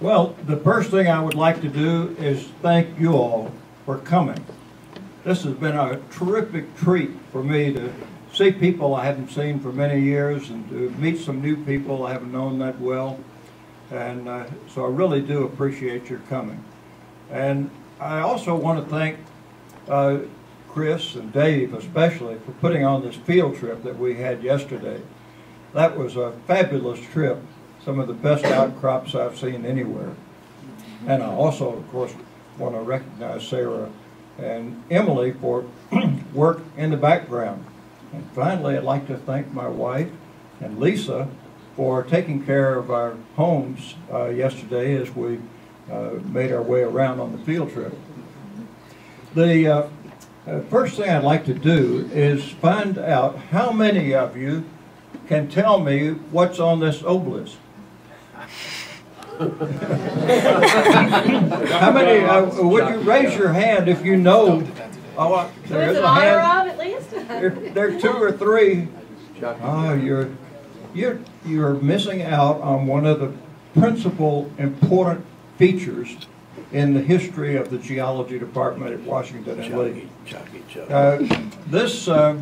Well, the first thing I would like to do is thank you all for coming. This has been a terrific treat for me to see people I haven't seen for many years and to meet some new people I haven't known that well. And uh, so I really do appreciate your coming. And I also want to thank uh, Chris and Dave especially for putting on this field trip that we had yesterday. That was a fabulous trip, some of the best outcrops I've seen anywhere. And I also, of course, want to recognize Sarah and Emily for work in the background. And finally, I'd like to thank my wife and Lisa for taking care of our homes uh, yesterday as we uh, made our way around on the field trip. The uh, uh, first thing I'd like to do is find out how many of you can tell me what's on this obelisk. How many, uh, would you raise your hand if you know? Oh, uh, there's a hand. at least? There, there are two or three. Oh, you're, you're, you're missing out on one of the principal important features in the history of the geology department at Washington and Lee. Uh, this, uh,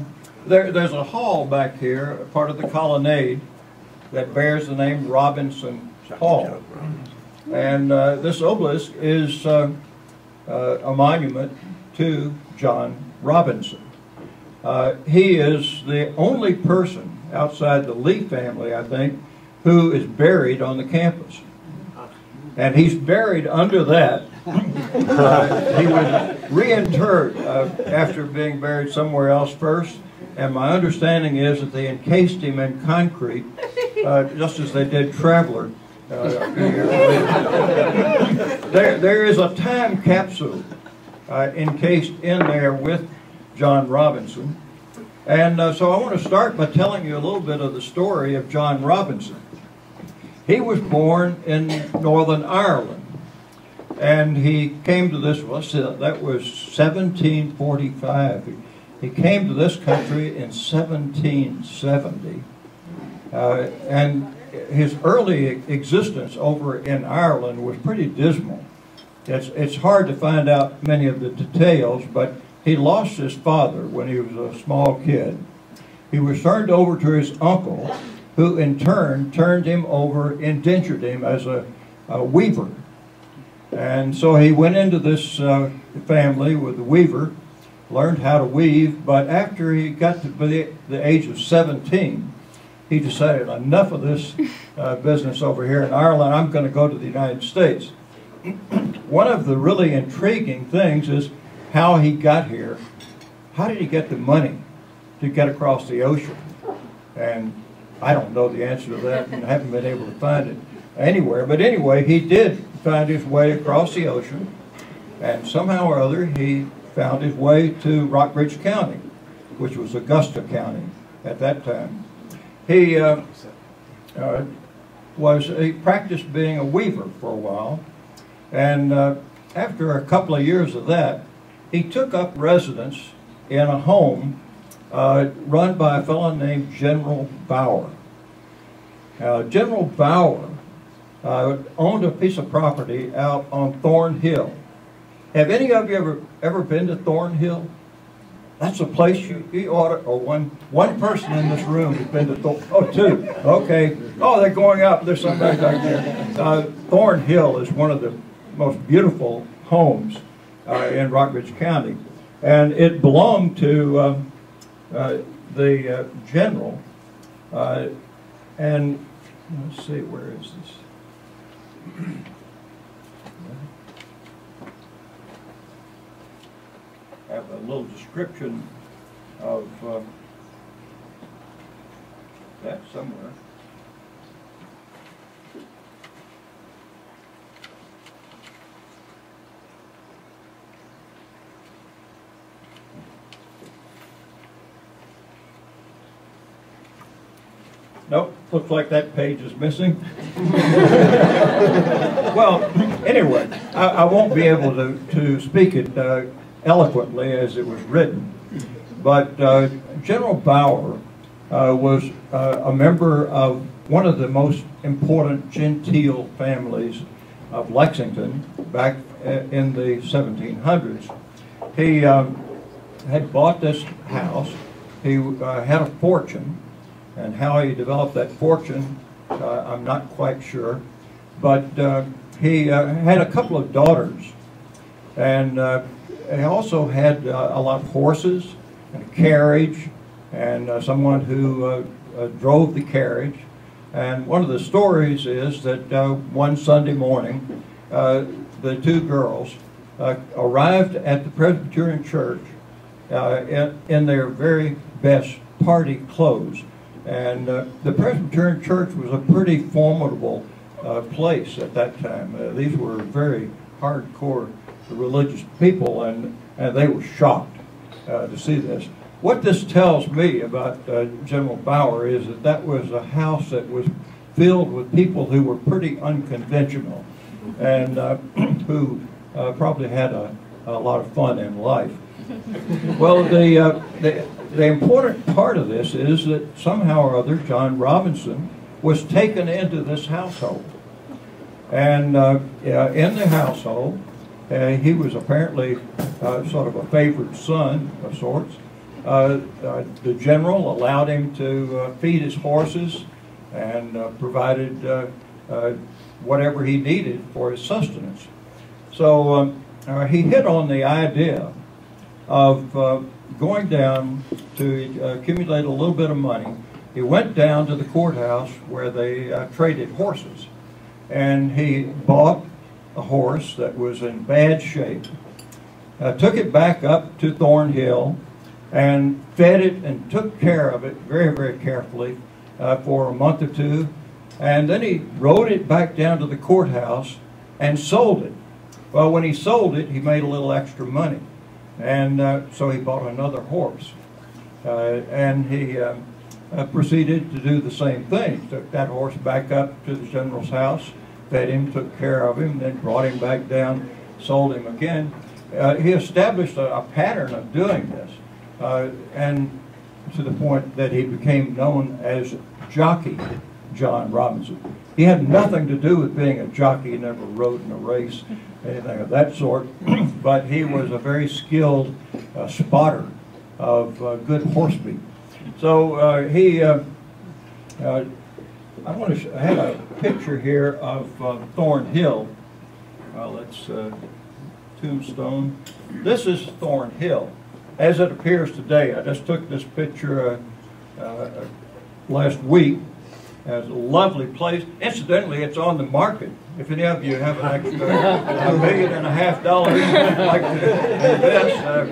there, there's a hall back here, part of the colonnade, that bears the name Robinson Hall. And uh, this obelisk is uh, uh, a monument to John Robinson. Uh, he is the only person outside the Lee family, I think, who is buried on the campus. And he's buried under that he was reinterred uh, after being buried somewhere else first. And my understanding is that they encased him in concrete, uh, just as they did Traveler. Uh, there, there is a time capsule uh, encased in there with John Robinson. And uh, so I want to start by telling you a little bit of the story of John Robinson. He was born in Northern Ireland and he came to this, well, that was 1745. He came to this country in 1770. Uh, and his early existence over in Ireland was pretty dismal. It's, it's hard to find out many of the details, but he lost his father when he was a small kid. He was turned over to his uncle, who in turn turned him over, indentured him as a, a weaver. And so he went into this uh, family with the weaver, learned how to weave, but after he got to the, the age of 17, he decided enough of this uh, business over here in Ireland, I'm going to go to the United States. One of the really intriguing things is how he got here. How did he get the money to get across the ocean? And I don't know the answer to that and I haven't been able to find it anywhere. But anyway, he did find his way across the ocean, and somehow or other he found his way to Rockbridge County, which was Augusta County at that time. He uh, uh, was he practiced being a weaver for a while, and uh, after a couple of years of that, he took up residence in a home uh, run by a fellow named General Bowyer. General Bowyer uh, owned a piece of property out on Thorn Hill. Have any of you ever ever been to Thorn Hill? That's a place you, you ought to, or one, one person in this room has been to Thorn, oh, two, okay. Oh, they're going up, there's somebody back there. Uh, Thorn Hill is one of the most beautiful homes uh, in Rockbridge County. And it belonged to um, uh, the uh, general. Uh, and let's see, where is this? Have a little description of uh, that somewhere. Nope, looks like that page is missing. well, anyway, I, I, won't be able to, to speak it uh, eloquently as it was written, but uh, General Bowyer uh, was uh, a member of one of the most important genteel families of Lexington back uh, in the 1700s. He um, had bought this house. He uh, had a fortune, and how he developed that fortune, uh, I'm not quite sure. But he had a couple of daughters, and uh, he also had a lot of horses and a carriage, and someone who drove the carriage. And one of the stories is that uh, one Sunday morning, uh, the two girls uh, arrived at the Presbyterian Church uh, in, in, their very best party clothes. And uh, the Presbyterian Church was a pretty formidable uh, place at that time. these were very hardcore religious people, and, and they were shocked to see this. What this tells me about uh, General Bowyer is that that was a house that was filled with people who were pretty unconventional and uh, who uh, probably had a, a, lot of fun in life. well, the, uh, the, the important part of this is that somehow or other John Robinson was taken into this household. And uh, in the household, uh, he was apparently sort of a favored son of sorts. Uh, uh, the general allowed him to uh, feed his horses and provided whatever he needed for his sustenance. So um, he hit on the idea of going down to accumulate a little bit of money. He went down to the courthouse where they uh, traded horses, and he bought a horse that was in bad shape, uh, took it back up to Thornhill, and fed it and took care of it very, very carefully uh, for a month or two. And then he rode it back down to the courthouse and sold it. Well, when he sold it, he made a little extra money. And uh, so he bought another horse. Uh, and he um, uh, proceeded to do the same thing. Took that horse back up to the general's house, fed him, took care of him, then brought him back down, sold him again. Uh, he established a, a pattern of doing this uh, and to the point that he became known as Jockey John Robinson. He had nothing to do with being a jockey, he never rode in a race, anything of that sort, but he was a very skilled uh, spotter of uh, good horse meat. So uh, he, uh, I want to, I have a picture here of Thornhill. let's, tombstone. This is Thornhill as it appears today. I just took this picture uh, uh, last week. It's a lovely place. Incidentally, it's on the market. If any of you have an extra a million and a half dollars like to invest, uh,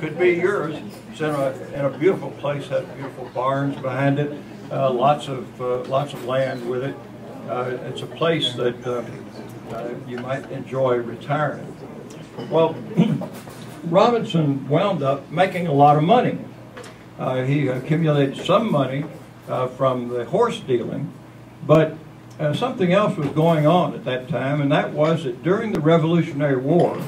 could be yours. It's in a, in a beautiful place, has beautiful barns behind it, uh, lots of uh, lots of land with it. Uh, it's a place that uh, you might enjoy retiring. Well, Robinson wound up making a lot of money. Uh, he accumulated some money uh, from the horse dealing, but uh, something else was going on at that time, and that was that during the Revolutionary War,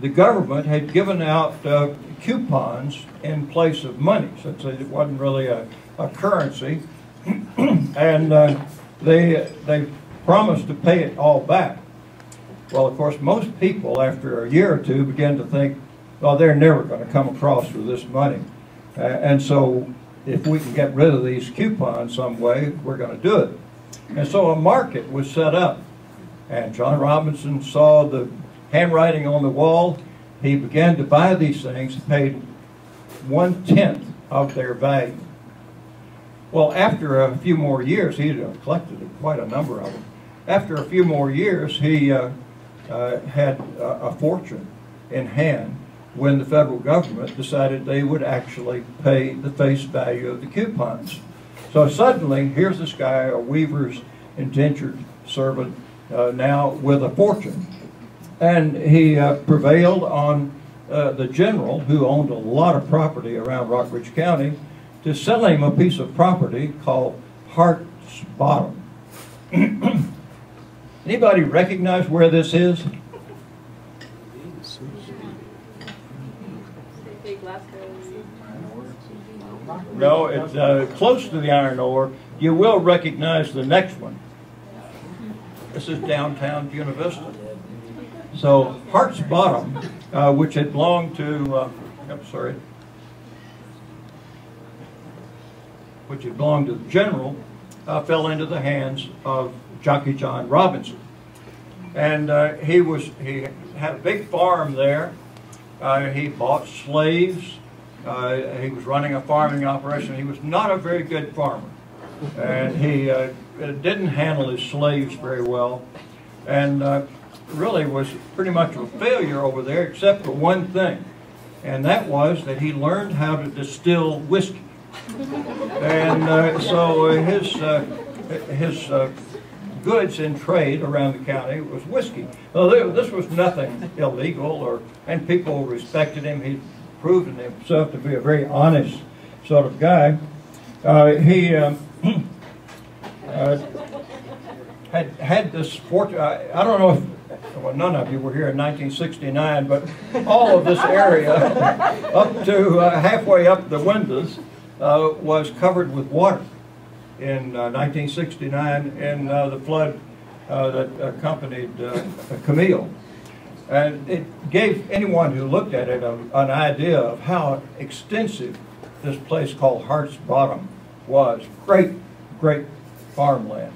the government had given out uh, coupons in place of money, since it wasn't really a, a currency, and uh, they, they promised to pay it all back. Well, of course, most people, after a year or two, begin to think, well, they're never going to come across with this money. Uh, and so if we can get rid of these coupons some way, we're going to do it. And so a market was set up. And John Robinson saw the handwriting on the wall. He began to buy these things, paid one-tenth of their value. Well, after a few more years, he had collected quite a number of them. After a few more years, he uh, uh, had a, a fortune in hand when the federal government decided they would actually pay the face value of the coupons. So suddenly, here's this guy, a weaver's indentured servant, uh, now with a fortune. And he uh, prevailed on uh, the general, who owned a lot of property around Rockbridge County, to sell him a piece of property called Hart's Bottom. Anybody recognize where this is? No, it's uh, close to the iron ore. You will recognize the next one. This is downtown Buena So Hart's Bottom, uh, which had belonged to, uh, I'm sorry, which had belonged to the general, uh, fell into the hands of Jockey John Robinson. And uh, he was he had a big farm there. Uh, he bought slaves. Uh, he was running a farming operation. He was not a very good farmer, and he uh, didn't handle his slaves very well, and uh, really was pretty much a failure over there, except for one thing, and that was that he learned how to distill whiskey. And uh, so his his goods in trade around the county was whiskey. Well, this was nothing illegal, or and people respected him. He proven himself to be a very honest sort of guy. Uh, he um, uh, had had this fortune. I, I, don't know if well, none of you were here in 1969, but all of this area up to uh, halfway up the windows uh, was covered with water in 1969 uh, in uh, the flood uh, that accompanied Camille. And it gave anyone who looked at it a, an idea of how extensive this place called Hart's Bottom was. Great, great farmland.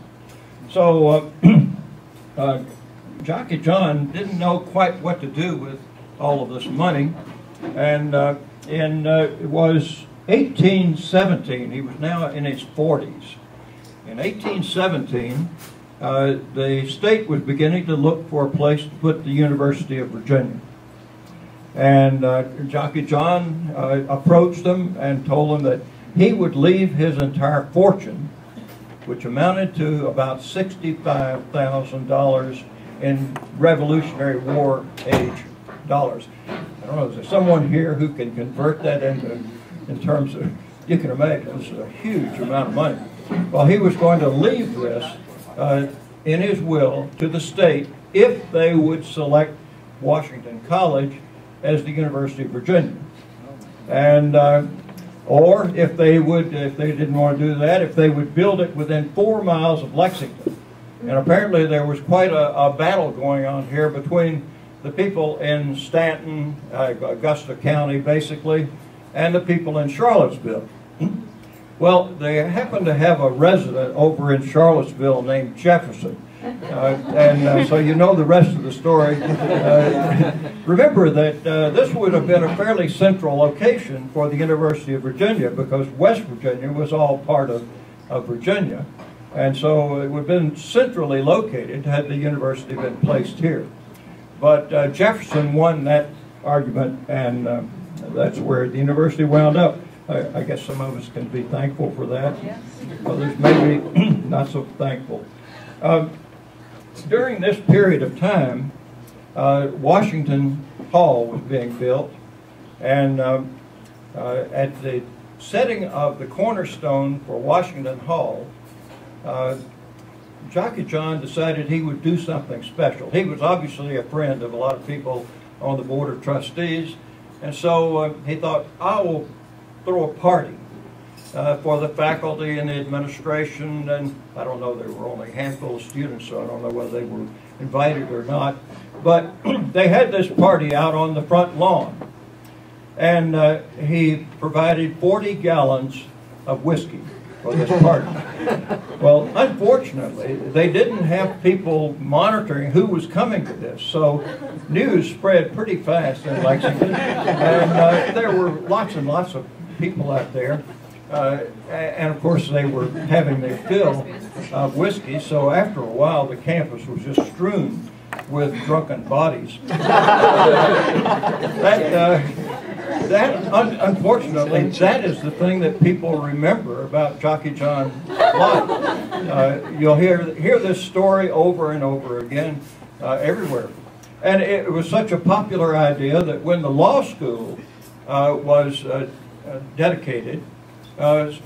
So uh, uh, Jockey John didn't know quite what to do with all of this money. And uh, in, it was 1817, he was now in his 40s. In 1817, uh, the state was beginning to look for a place to put the University of Virginia. And uh, Jockey John uh, approached them and told them that he would leave his entire fortune, which amounted to about $65,000 in Revolutionary War age dollars. I don't know, is there someone here who can convert that into in terms of, you can imagine, this is a huge amount of money. Well, he was going to leave this uh, in his will to the state if they would select Washington College as the University of Virginia. And, uh, or if they would, if they didn't want to do that, if they would build it within four miles of Lexington. And apparently there was quite a, a battle going on here between the people in Staunton, uh, Augusta County basically, and the people in Charlottesville. Well, they happen to have a resident over in Charlottesville named Jefferson. Uh, and uh, so you know the rest of the story. Uh, remember that uh, this would have been a fairly central location for the University of Virginia because West Virginia was all part of, of Virginia. And so it would have been centrally located had the university been placed here. But uh, Jefferson won that argument and uh, that's where the university wound up. I, I, guess some of us can be thankful for that. Yes. Others maybe not so thankful. Um, during this period of time, uh, Washington Hall was being built, and um, uh, at the setting of the cornerstone for Washington Hall, uh, Jockey John decided he would do something special. He was obviously a friend of a lot of people on the Board of Trustees, and so uh, he thought, I will throw a party uh, for the faculty and the administration. And I don't know, there were only a handful of students, so I don't know whether they were invited or not. But they had this party out on the front lawn. And uh, he provided 40 gallons of whiskey for this well, unfortunately, they didn't have people monitoring who was coming to this, so news spread pretty fast in Lexington, and uh, there were lots and lots of people out there. Uh, and of course, they were having their fill of whiskey, so after a while, the campus was just strewn with drunken bodies. that, uh, that un unfortunately, that is the thing that people remember about Jockey John life. Uh, you'll hear hear this story over and over again uh, everywhere, and it was such a popular idea that when the law school uh, was uh, uh, dedicated,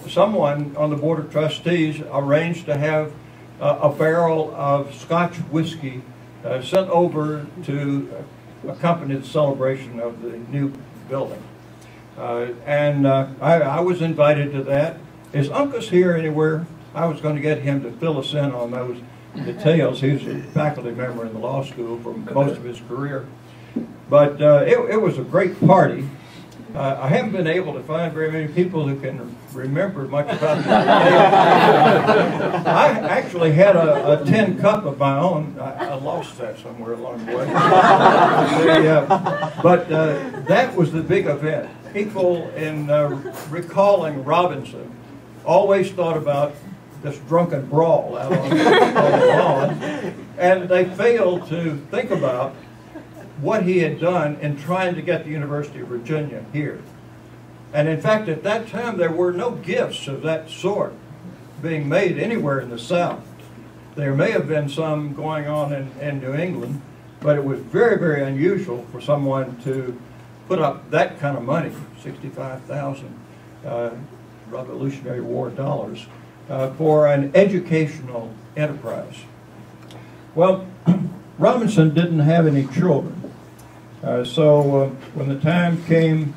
someone on the board of trustees arranged to have a barrel of Scotch whiskey sent over to accompany the celebration of the new building. Uh, and uh, I, I, was invited to that. Is Uncas here anywhere? I was going to get him to fill us in on those details. He was a faculty member in the law school for most of his career. But uh, it, it was a great party. Uh, I haven't been able to find very many people who can remember much about the I actually had a, a, tin cup of my own. I, I, lost that somewhere along the way. the, uh, but uh, that was the big event. People in uh, recalling Robinson always thought about this drunken brawl out on, on the lawn, and they failed to think about what he had done in trying to get the University of Virginia here. And in fact, at that time, there were no gifts of that sort being made anywhere in the South. There may have been some going on in, in New England, but it was very, very unusual for someone to put up that kind of money, 65,000 uh, Revolutionary War dollars, uh, for an educational enterprise. Well, Robinson didn't have any children. Uh, so uh, when the time came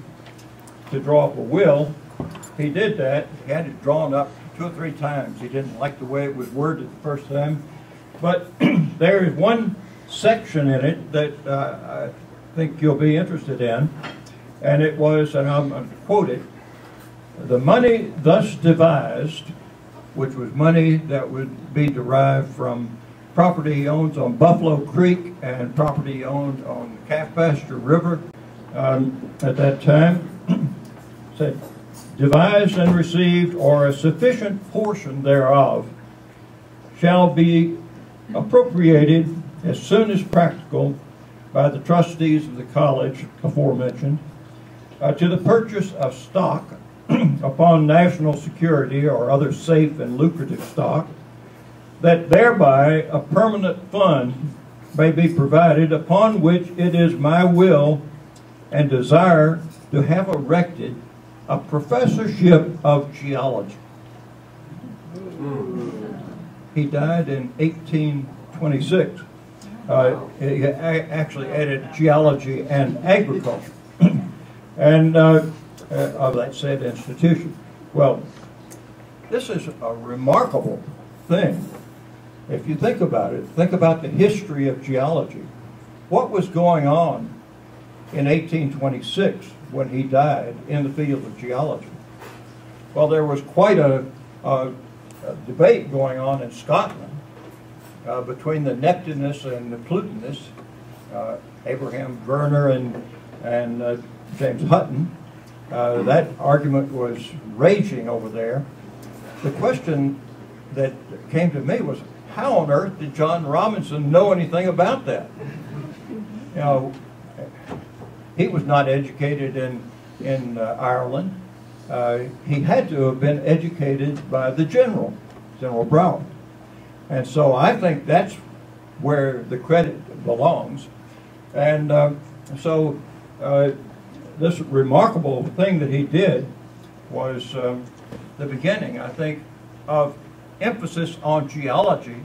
to draw up a will, he did that. He had it drawn up two or three times. He didn't like the way it was worded the first time. But there is one section in it that uh, I think you'll be interested in. And it was, and I'm going to quote it, the money thus devised, which was money that would be derived from property he owns on Buffalo Creek and property he owned on Calf Pasture River um, at that time. said, devised and received or a sufficient portion thereof shall be appropriated as soon as practical by the trustees of the college aforementioned uh, to the purchase of stock upon national security or other safe and lucrative stock that thereby a permanent fund may be provided upon which it is my will and desire to have erected a professorship of geology. He died in 1826. Uh, he actually added geology and agriculture and uh, uh, of that said institution. Well, this is a remarkable thing if you think about it, think about the history of geology. What was going on in 1826 when he died in the field of geology? Well, there was quite a, a, a debate going on in Scotland uh, between the Neptunists and the Plutonists, uh, Abraham Werner and, and uh, James Hutton. Uh, that argument was raging over there. The question that came to me was, how on earth did John Robinson know anything about that? You know, he was not educated in, in uh, Ireland. Uh, he had to have been educated by the general, General Brown. And so I think that's where the credit belongs. And uh, so uh, this remarkable thing that he did was um, the beginning, I think, of emphasis on geology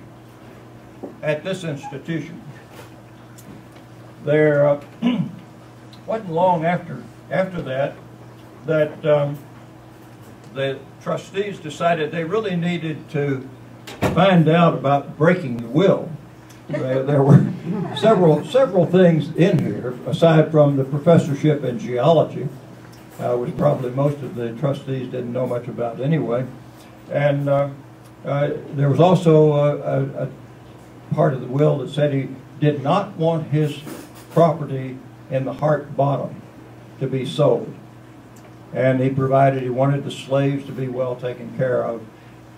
at this institution. There uh, wasn't long after after that that um, the trustees decided they really needed to find out about breaking the will. Uh, there were several several things in here aside from the professorship in geology, uh, which probably most of the trustees didn't know much about anyway. And uh, uh, there was also a, a, a, part of the will that said he did not want his property in the Hart Bottom to be sold. And he provided, he wanted the slaves to be well taken care of.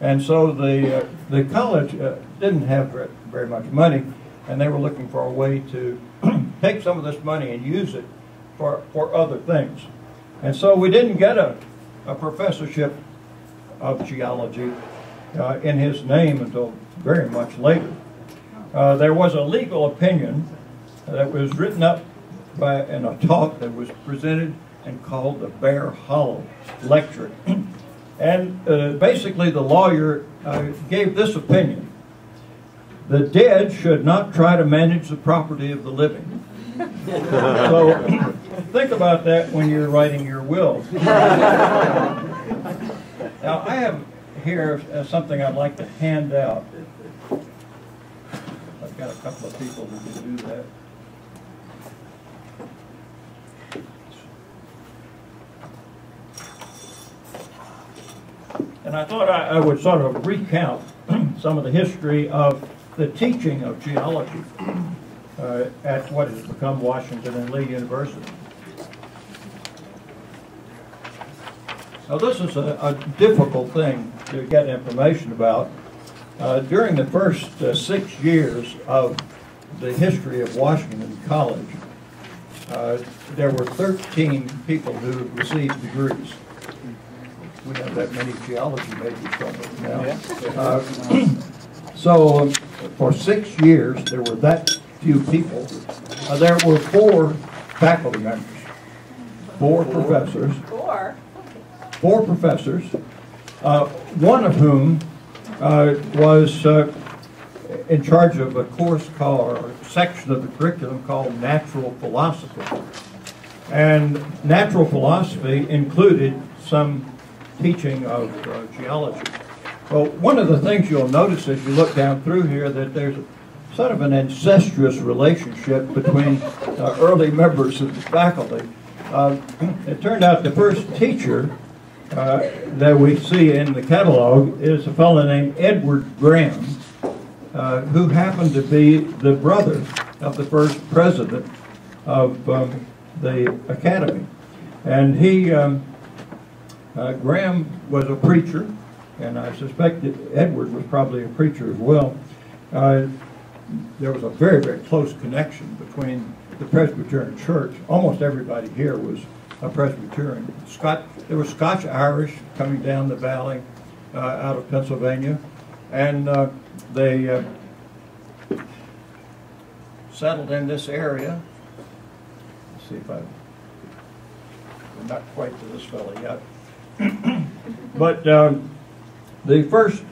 And so the, uh, the college uh, didn't have very much money, and they were looking for a way to take some of this money and use it for, for other things. And so we didn't get a, a professorship of geology uh, in his name until very much later. Uh, there was a legal opinion that was written up by in a talk that was presented and called the Bear Hollow Lecture. and uh, basically the lawyer uh, gave this opinion. The dead should not try to manage the property of the living. so think about that when you're writing your will. now I have here uh, something I'd like to hand out. Got a couple of people who can do that. And I thought I, I would sort of recount some of the history of the teaching of geology uh, at what has become Washington and Lee University. Now, this is a, a difficult thing to get information about. Uh, during the first uh, six years of the history of Washington College, uh, there were 13 people who received degrees. We have that many geology majors from now. Uh, so, um, for six years, there were that few people. Uh, there were four faculty members, four professors, Four. four professors, uh, one of whom uh, was uh, in charge of a course called, or a section of the curriculum called Natural Philosophy. And natural philosophy included some teaching of uh, geology. Well, one of the things you'll notice as you look down through here that there's sort of an incestuous relationship between uh, early members of the faculty. Uh, it turned out the first teacher uh, that we see in the catalog is a fellow named Edward Graham, uh, who happened to be the brother of the first president of um, the academy. And he, um, uh, Graham was a preacher, and I suspect that Edward was probably a preacher as well. Uh, there was a very, very close connection between the Presbyterian Church. Almost everybody here was a Presbyterian. Scott, there were Scotch Irish coming down the valley uh, out of Pennsylvania, and uh, they uh, settled in this area. Let's see if I, I'm not quite to this fellow yet. but um, the first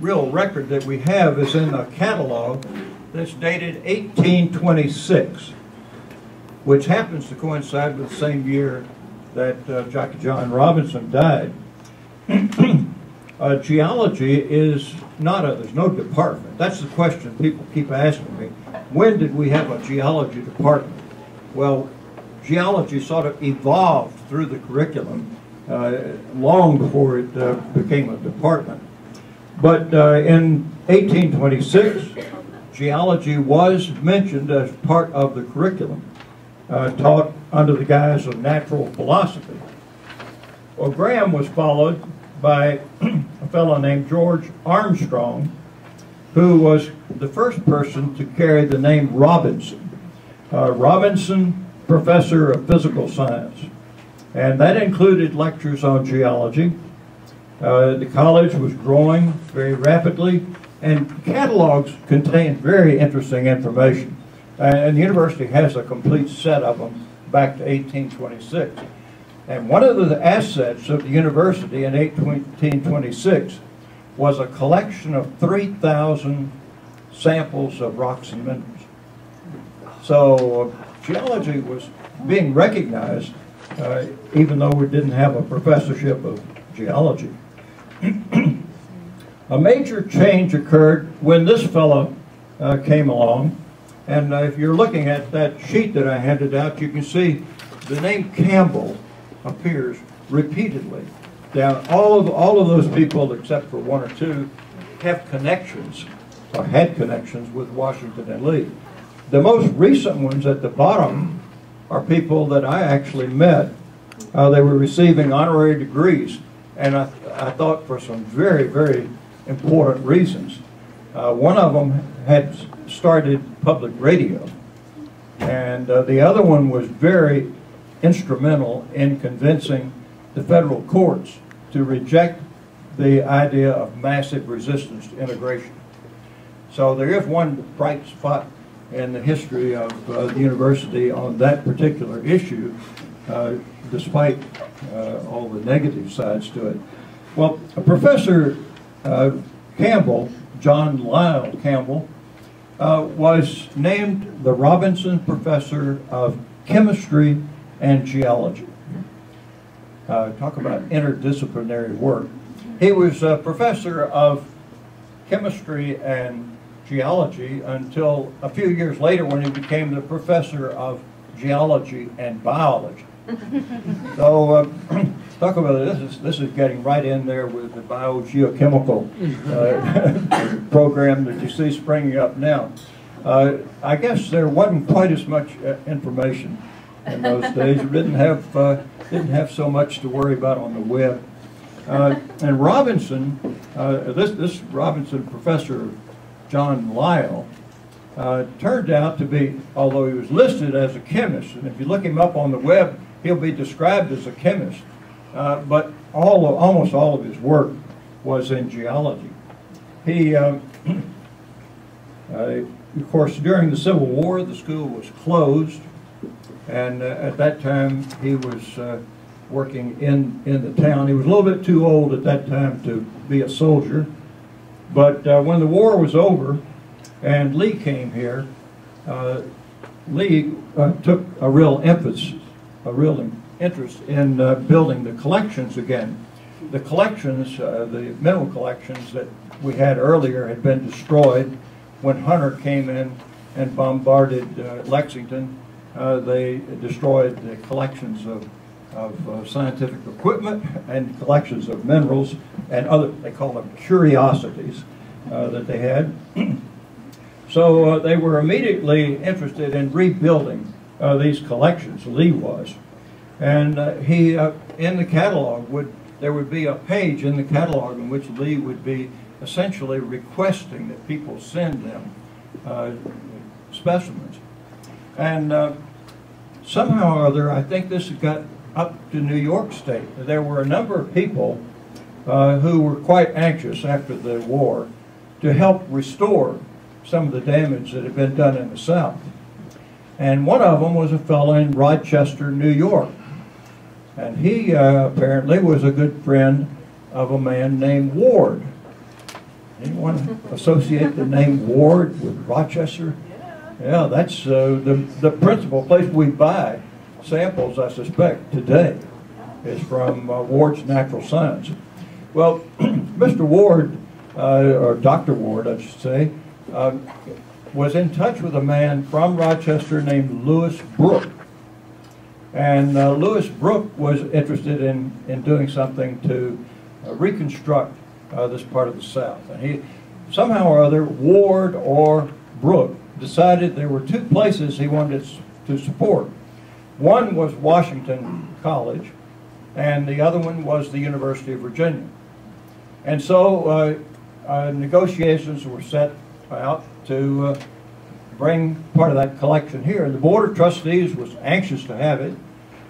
real record that we have is in a catalog that's dated 1826 which happens to coincide with the same year that uh, John Robinson died. uh, geology is not a, there's no department. That's the question people keep asking me. When did we have a geology department? Well, geology sort of evolved through the curriculum uh, long before it uh, became a department. But uh, in 1826, geology was mentioned as part of the curriculum uh, taught under the guise of natural philosophy. Well, Graham was followed by a fellow named George Armstrong, who was the first person to carry the name Robinson. Uh, Robinson, professor of physical science. And that included lectures on geology. Uh, the college was growing very rapidly, and catalogs contained very interesting information. And the university has a complete set of them back to 1826. And one of the assets of the university in 1826 was a collection of 3,000 samples of rocks and minerals. So geology was being recognized uh, even though we didn't have a professorship of geology. a major change occurred when this fellow uh, came along and uh, if you're looking at that sheet that I handed out, you can see the name Campbell appears repeatedly. Down all of all of those people, except for one or two, have connections or had connections with Washington and Lee. The most recent ones at the bottom are people that I actually met. Uh, they were receiving honorary degrees, and I, I thought for some very, very important reasons. Uh, one of them had started public radio, and uh, the other one was very instrumental in convincing the federal courts to reject the idea of massive resistance to integration. So there is one bright spot in the history of uh, the university on that particular issue, uh, despite uh, all the negative sides to it. Well, Professor uh, Campbell John Lyle Campbell, uh, was named the Robinson Professor of Chemistry and Geology. Uh, talk about interdisciplinary work. He was a professor of chemistry and geology until a few years later when he became the professor of geology and biology. so uh, talk about this is this is getting right in there with the biogeochemical uh, program that you see springing up now. Uh, I guess there wasn't quite as much uh, information in those days. We didn't have uh, didn't have so much to worry about on the web. Uh, and Robinson, this this Robinson professor John Lyle. uh, turned out to be, although he was listed as a chemist, and if you look him up on the web, he'll be described as a chemist, uh, but all of, almost all of his work was in geology. He, uh, uh of course, during the Civil War, the school was closed, and uh, at that time he was uh, working in, in the town. He was a little bit too old at that time to be a soldier, but when the war was over, and Lee came here, uh, Lee uh, took a real emphasis, a real interest in uh, building the collections again. The collections, uh, the mineral collections that we had earlier had been destroyed when Hunter came in and bombarded uh, Lexington. Uh, they destroyed the collections of, of scientific equipment and collections of minerals and other, they call them curiosities that they had. So uh, they were immediately interested in rebuilding uh, these collections, Lee was. And uh, he, uh, in the catalog, would there would be a page in the catalog in which Lee would be essentially requesting that people send them uh, specimens. And uh, somehow or other, I think this got up to New York State. There were a number of people who were quite anxious after the war to help restore some of the damage that had been done in the South. And one of them was a fellow in Rochester, New York. And he uh, apparently was a good friend of a man named Ward. Anyone associate the name Ward with Rochester? Yeah, that's uh, the, the principal place we buy samples, I suspect, today is from uh, Ward's Natural Science. Well, Mr. Ward, uh, or Dr. Ward, I should say, uh, was in touch with a man from Rochester named Lewis Brooks. And uh, Lewis Brooks was interested in, in doing something to uh, reconstruct uh, this part of the South. And he, somehow or other, Ward or Brooks decided there were two places he wanted to support. One was Washington College, and the other one was the University of Virginia. And so uh, uh, negotiations were set out to uh, bring part of that collection here. And The Board of Trustees was anxious to have it.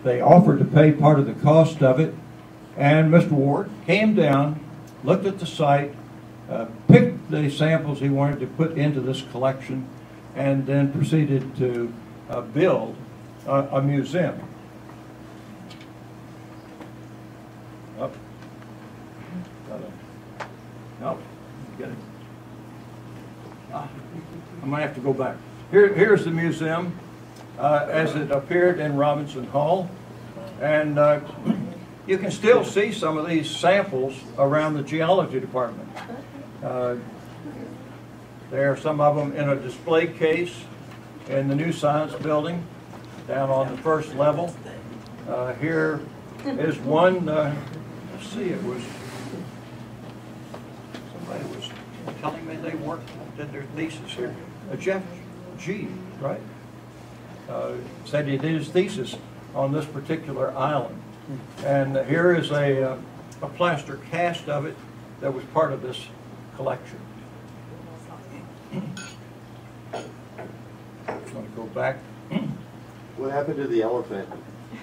They offered to pay part of the cost of it. And Mr. Ward came down, looked at the site, uh, picked the samples he wanted to put into this collection, and then proceeded to uh, build a museum. Up. Nope. Get it. I might have to go back. Here, here's the museum uh, as it appeared in Robinson Hall. And uh, you can still see some of these samples around the geology department. Uh, there are some of them in a display case in the new science building down on the first level. Uh, here is one, uh, let's see, it was, somebody was telling me they worked did their thesis here. Jeff G, right? Uh, said he did his thesis on this particular island. And here is a, uh, a plaster cast of it that was part of this collection. I'm going to go back. What happened to the elephant?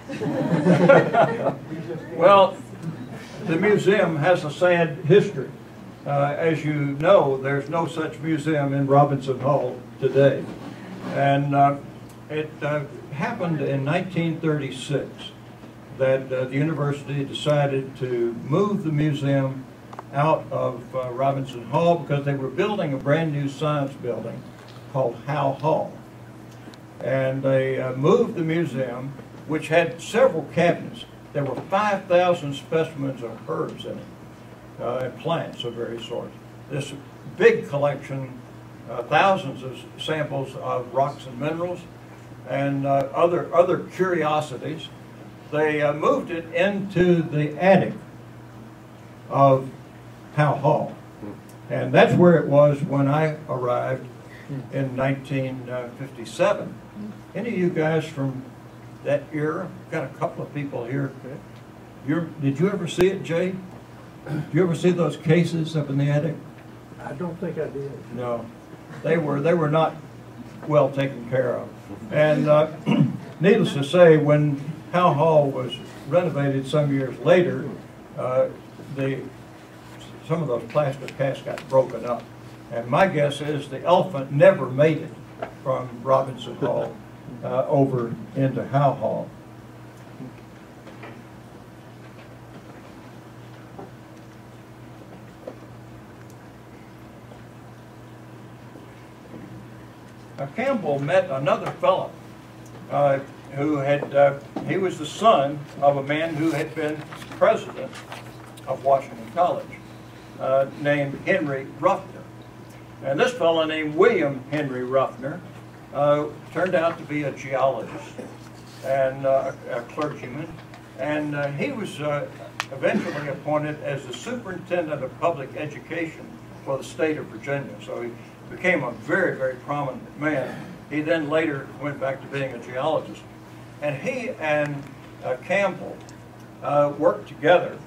well, the museum has a sad history. Uh, as you know, there's no such museum in Robinson Hall today. And uh, it uh, happened in 1936 that uh, the university decided to move the museum out of uh, Robinson Hall because they were building a brand new science building called Howe Hall. And they uh, moved the museum, which had several cabinets. There were 5,000 specimens of herbs in it uh, and plants of various sorts. This big collection uh, thousands of samples of rocks and minerals and uh, other, other curiosities. They uh, moved it into the attic of Howe Hall. And that's where it was when I arrived in 1957. Any of you guys from that era? Got a couple of people here. You're, did you ever see it, Jay? Did you ever see those cases up in the attic? I don't think I did. No, they were they were not well taken care of. And uh, needless to say, when Howe Hall was renovated some years later, uh, the some of those plaster casts got broken up. And my guess is the elephant never made it from Robinson Hall uh, over into Howe Hall. Campbell met another fellow uh, who had, uh, he was the son of a man who had been president of Washington College, uh, named Henry Ruffner. And this fellow named William Henry Ruffner uh, turned out to be a geologist and uh, a clergyman. And he was eventually appointed as the superintendent of public education for the state of Virginia. So he became a very, very prominent man. He then later went back to being a geologist. And he and uh, Campbell uh, worked together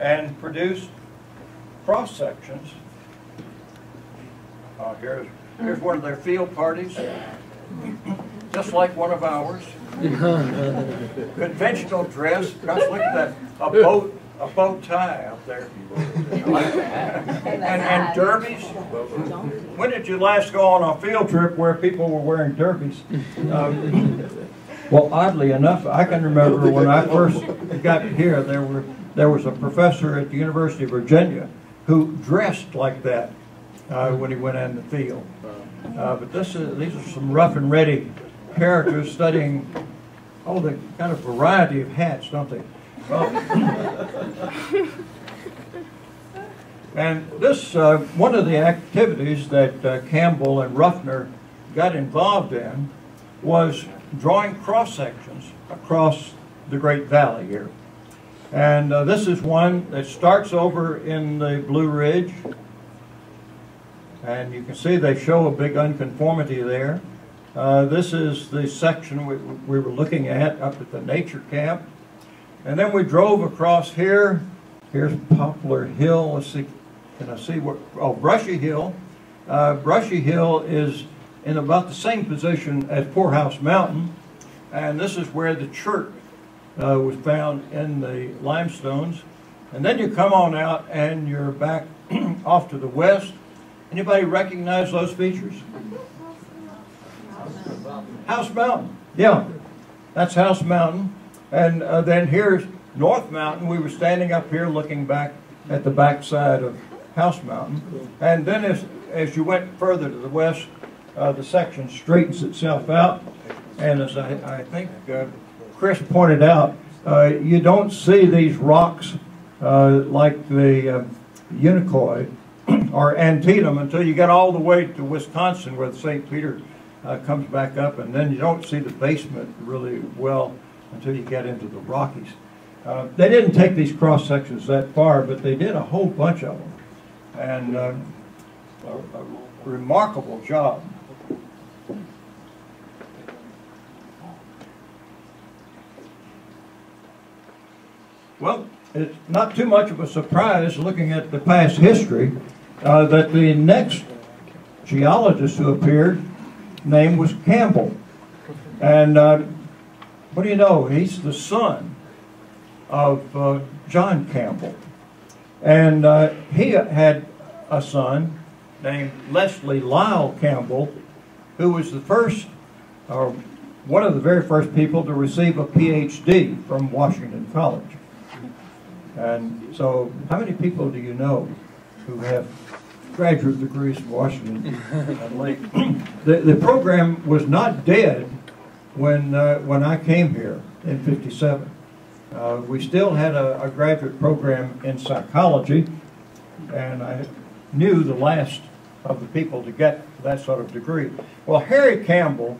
and produced cross sections. Uh, here's, here's one of their field parties, just like one of ours. Conventional dress. Gosh, look at that. A boat a bow tie up there. and, and derbies. When did you last go on a field trip where people were wearing derbies? Um, well, oddly enough, I can remember when I first got here, there were there was a professor at the University of Virginia who dressed like that uh, when he went in the field. Uh, but this is, these are some rough and ready characters studying all the kind of variety of hats, don't they? and this, uh, one of the activities that uh, Campbell and Ruffner got involved in was drawing cross sections across the Great Valley here. And uh, this is one that starts over in the Blue Ridge. And you can see they show a big unconformity there. Uh, this is the section we, we were looking at up at the nature camp. And then we drove across here. Here's Poplar Hill. Let's see. Can I see what? Oh, Brushy Hill. Uh, Brushy Hill is in about the same position as Poorhouse Mountain. And this is where the church uh, was found in the limestones. And then you come on out and you're back off to the west. Anybody recognize those features? House Mountain. Yeah, that's House Mountain. And uh, then here's North Mountain. We were standing up here looking back at the backside of House Mountain. And then as, as you went further to the west, uh, the section straightens itself out. And as I, I think uh, Chris pointed out, uh, you don't see these rocks uh, like the uh, Unicoi or Antietam until you get all the way to Wisconsin where St. Peter comes back up. And then you don't see the basement really well until you get into the Rockies. Uh, they didn't take these cross sections that far, but they did a whole bunch of them, and uh, a, a remarkable job. Well, it's not too much of a surprise looking at the past history uh, that the next geologist who appeared name was Campbell. And uh, what do you know? He's the son of uh, John Campbell. And uh, he had a son named Leslie Lyle Campbell, who was the first, or one of the very first people to receive a PhD from Washington College. And so, how many people do you know who have graduate degrees from Washington? the, the program was not dead when, uh, when I came here in 57. Uh, we still had a, a, graduate program in psychology, and I knew the last of the people to get that sort of degree. Well, Harry Campbell,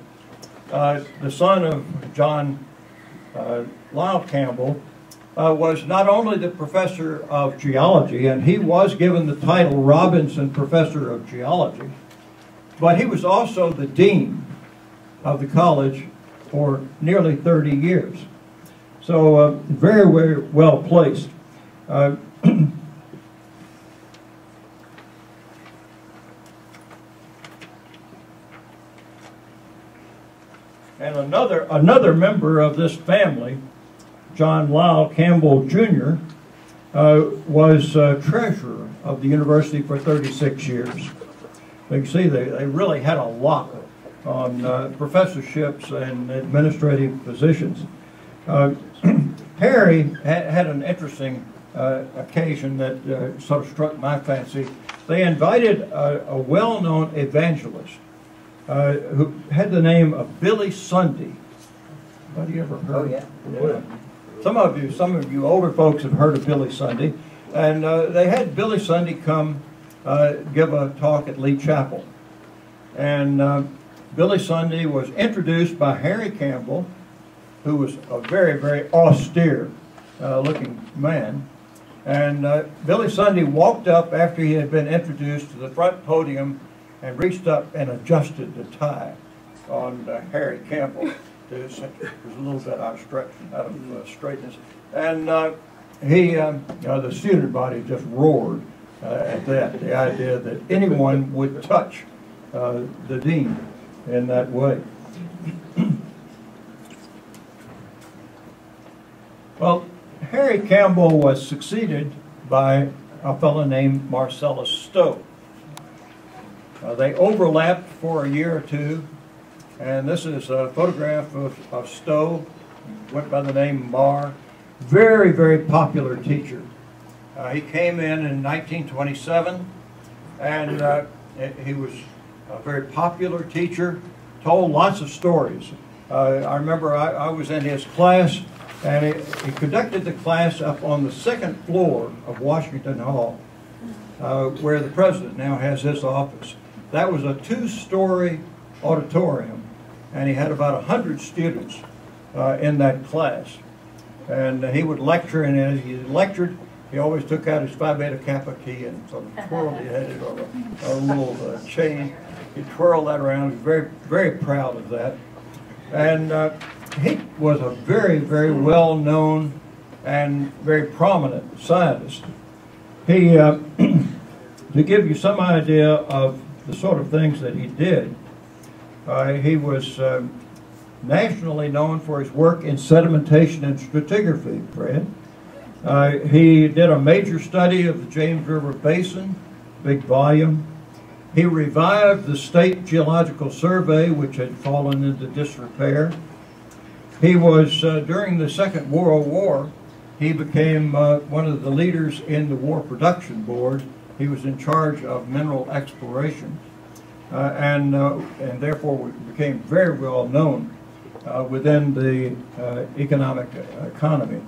uh, the son of John uh, Lyle Campbell, uh, was not only the professor of geology, and he was given the title Robinson Professor of Geology, but he was also the dean of the college for nearly 30 years. So uh, very, very well placed. Uh, and another another member of this family, John Lyle Campbell Jr., uh, was uh, treasurer of the university for 36 years. You can see they, they really had a lot on uh, professorships and administrative positions. Uh, Harry had, had, an interesting uh, occasion that uh, sort of struck my fancy. They invited a, a well-known evangelist uh, who had the name of Billy Sunday. Have you ever heard? Oh yeah. yeah. Some of you, some of you older folks have heard of Billy Sunday, and uh, they had Billy Sunday come give a talk at Lee Chapel, and Billy Sunday was introduced by Harry Campbell, who was a very, very austere uh, looking man. And uh, Billy Sunday walked up after he had been introduced to the front podium and reached up and adjusted the tie on uh, Harry Campbell. It was, a little bit out of, of uh, straightness. And uh, he, um, the student body just roared uh, at that, the idea that anyone would touch the dean in that way. well, Harry Campbell was succeeded by a fellow named Marcellus Stow. Uh, they overlapped for a year or two, and this is a photograph of, of Stow, went by the name Mar. Very, very popular teacher. Uh, he came in in 1927, and uh, he was a very popular teacher, told lots of stories. Uh, I remember I, I, was in his class, and he, he, conducted the class up on the second floor of Washington Hall, uh, where the president now has his office. That was a two-story auditorium, and he had about 100 students uh, in that class. And he would lecture, and as he lectured, he always took out his Phi Beta Kappa key and sort of twirled it, had it on a, a little uh, chain he twirled that around. He was very, very proud of that. And uh, he was a very, very well-known and very prominent scientist. He, uh, to give you some idea of the sort of things that he did, uh, he was uh, nationally known for his work in sedimentation and stratigraphy, Fred. Uh, he did a major study of the James River Basin, big volume. He revived the State Geological Survey, which had fallen into disrepair. He was, uh, during the Second World War, he became uh, one of the leaders in the War Production Board. He was in charge of mineral exploration, uh, and, uh, and therefore became very well known uh, within the economic economy.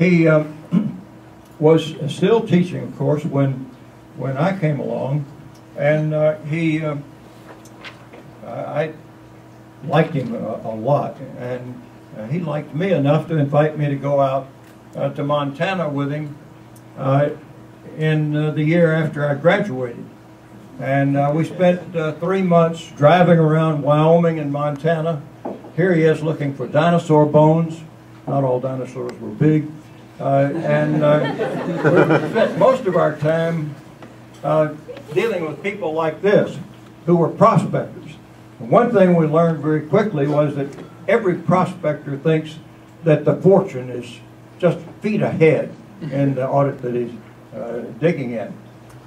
He um, was still teaching, of course, when, when I came along, and uh, he, uh, I liked him a, a lot, and uh, he liked me enough to invite me to go out uh, to Montana with him uh, in uh, the year after I graduated. And we spent three months driving around Wyoming and Montana. Here he is looking for dinosaur bones. Not all dinosaurs were big. And we spent most of our time dealing with people like this who were prospectors. And one thing we learned very quickly was that every prospector thinks that the fortune is just feet ahead in the adit that he's uh, digging in.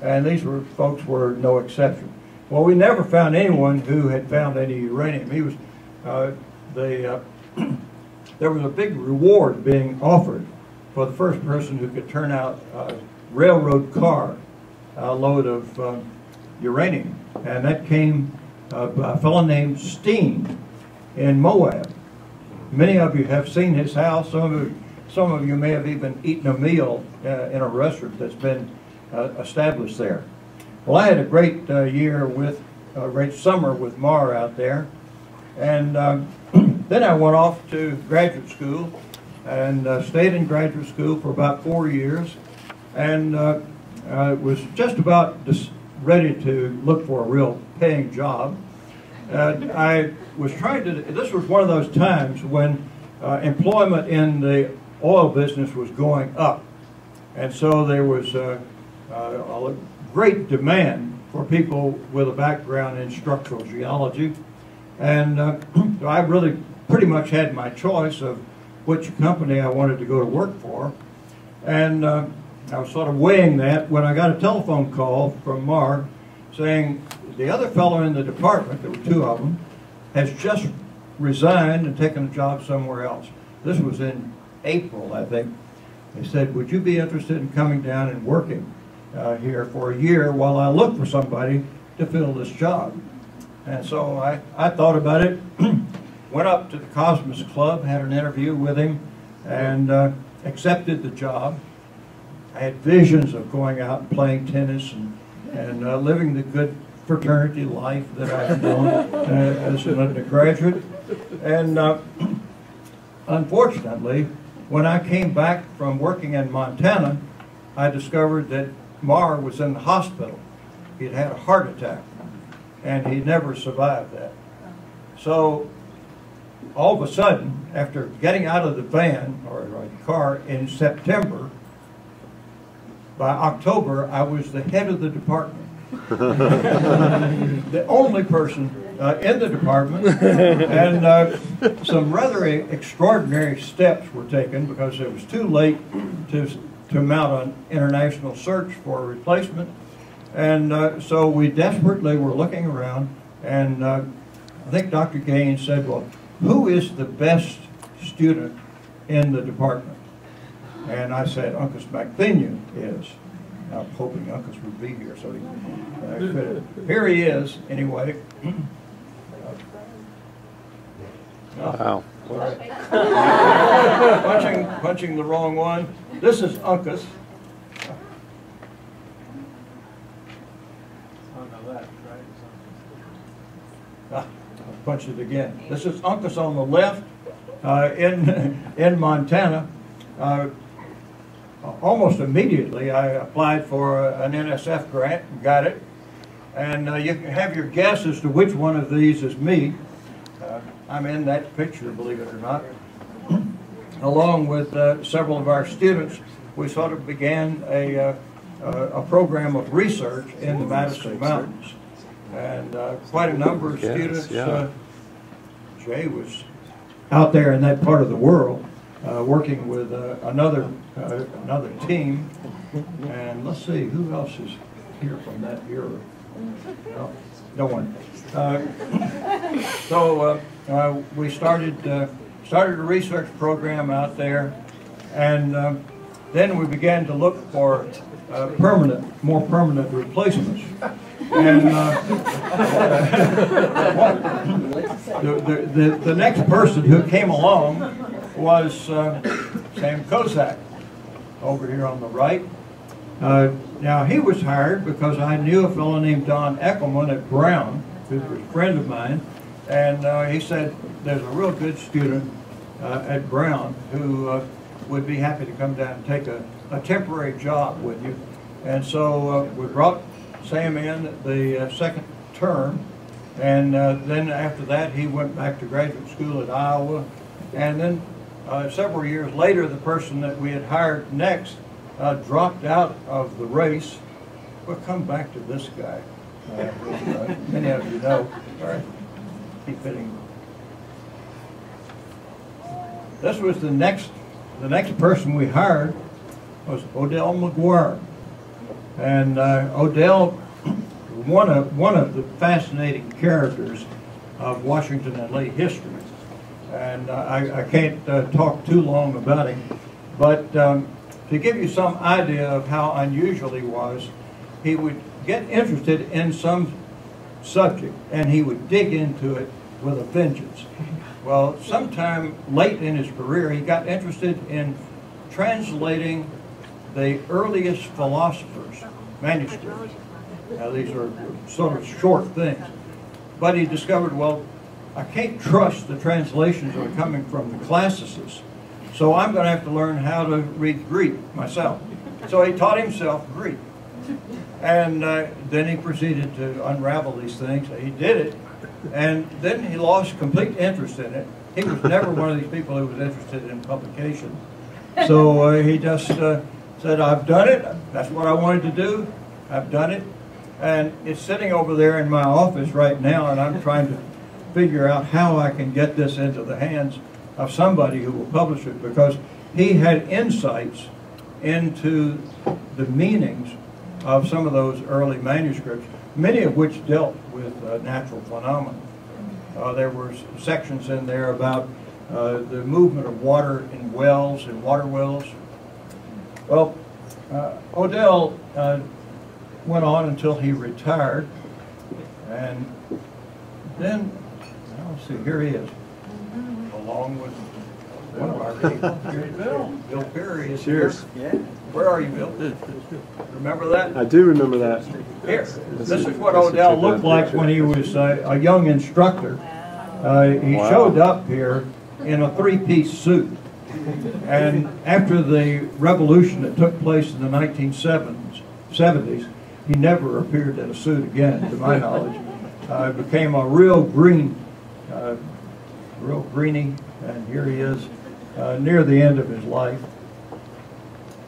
And these were, folks were no exception. Well, we never found anyone who had found any uranium. He was, uh, the, uh, there was a big reward being offered for the first person who could turn out a railroad car a load of uh, uranium. And that came uh, a fellow named Steen in Moab. Many of you have seen his house. Some of, some of you may have even eaten a meal uh, in a restaurant that's been uh, established there. Well, I had a great uh, year with a great summer with Mar out there. And um, then I went off to graduate school and uh, stayed in graduate school for about four years and uh, was just about ready to look for a real paying job. And I was trying to, this was one of those times when uh, employment in the oil business was going up. And so there was uh, uh, a great demand for people with a background in structural geology. And I really pretty much had my choice of which company I wanted to go to work for. And uh, I was sort of weighing that when I got a telephone call from Mark saying the other fellow in the department, there were two of them, has just resigned and taken a job somewhere else. This was in April, I think. They said, would you be interested in coming down and working uh, here for a year while I look for somebody to fill this job? And so I, I thought about it, went up to the Cosmos Club, had an interview with him, and uh, accepted the job. I had visions of going out and playing tennis and, and uh, living the good fraternity life that I had known uh, as an undergraduate. And uh, unfortunately, when I came back from working in Montana, I discovered that Mar was in the hospital. He'd had a heart attack, and he never survived that. So all of a sudden, after getting out of the van or the car in September, by October, I was the head of the department. the only person uh, in the department, and uh, some rather extraordinary steps were taken because it was too late to, to mount an international search for a replacement. And uh, so we desperately were looking around, and uh, I think Dr. Gaines said, well, who is the best student in the department? And I said, Uncas McThenia is. I'm hoping Uncas would be here, so he uh, could. Here he is, anyway. Wow. punching, punching the wrong one. This is Uncas. Ah, I'll punch it again. This is Uncas on the left uh, in, in Montana. Uh, almost immediately I applied for an NSF grant and got it. And uh, you can have your guess as to which one of these is me. Uh, I'm in that picture, believe it or not. Along with uh, several of our students, we sort of began a, uh, a program of research in the Madison Mountains. And uh, quite a number of Yes, students, yeah. uh, Jay was out there in that part of the world, uh, working with uh, another uh, another team. And let's see, who else is here from that era? No, no one. Uh, so uh, uh, we started uh, started a research program out there, and uh, then we began to look for uh, permanent, more permanent replacements. And uh, the, the, the, next person who came along was uh, Sam Kozak over here on the right. Uh, now, he was hired because I knew a fellow named Don Eckelmann at Brown, who was a friend of mine, and uh, he said, there's a real good student uh, at Brown who uh, would be happy to come down and take a, a temporary job with you. And so uh, we brought Sam in the uh, second term, and uh, then after that, he went back to graduate school at Iowa. And then uh, several years later, the person that we had hired next dropped out of the race. We'll come back to this guy. Many of you know. All right, keep hitting. This was the next, the next person we hired was Odell McGuire. And uh, Odell, one of, one of the fascinating characters of Washington and Lee history. And uh, I, I can't uh, talk too long about him, but um, to give you some idea of how unusual he was, he would get interested in some subject and he would dig into it with a vengeance. Well, sometime late in his career, he got interested in translating the earliest philosophers' manuscripts. Now, these are sort of short things. but he discovered, well, I can't trust the translations that are coming from the classicists, so I'm going to have to learn how to read Greek myself. So he taught himself Greek. And uh, then he proceeded to unravel these things. He did it, and then he lost complete interest in it. He was never one of these people who was interested in publication. So uh, he just uh, said, I've done it. That's what I wanted to do. I've done it. And it's sitting over there in my office right now, and I'm trying to figure out how I can get this into the hands of somebody who will publish it because he had insights into the meanings of some of those early manuscripts, many of which dealt with uh, natural phenomena. Uh, there were sections in there about uh, the movement of water in wells and water wells. Well, uh, Odell uh, went on until he retired, and then, now, let's see, here he is, along with one of our people, Here's Bill. Bill Perry is here. Cheers. Where are you, Bill? Remember that? I do remember that. Here, this is what Odell looked like when he was uh, a young instructor. Uh, He Wow. showed up here in a three-piece suit. And after the revolution that took place in the 1970s, 70s, he never appeared in a suit again, to my knowledge. Uh, Became a real green, uh, real greenie, and here he is, uh, near the end of his life.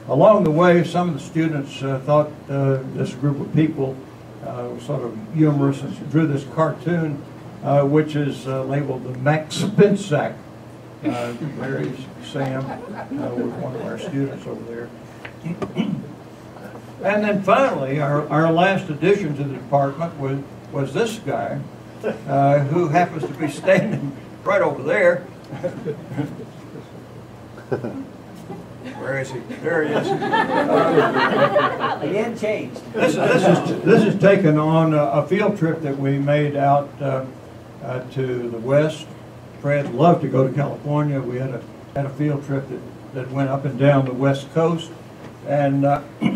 Along the way, some of the students uh, thought uh, this group of people uh, was sort of humorous and drew this cartoon, which is labeled the Max Spinsack. Uh, There's Sam, uh, was one of our students over there. And then finally, our, our last addition to the department was, was this guy, uh, who happens to be standing right over there. Where is he? There he is. Again, changed. This is, this is, this is taken on a, a field trip that we made out, uh, uh, to the west. Fred loved to go to California. We had a, had a field trip that, that went up and down the west coast. And, uh,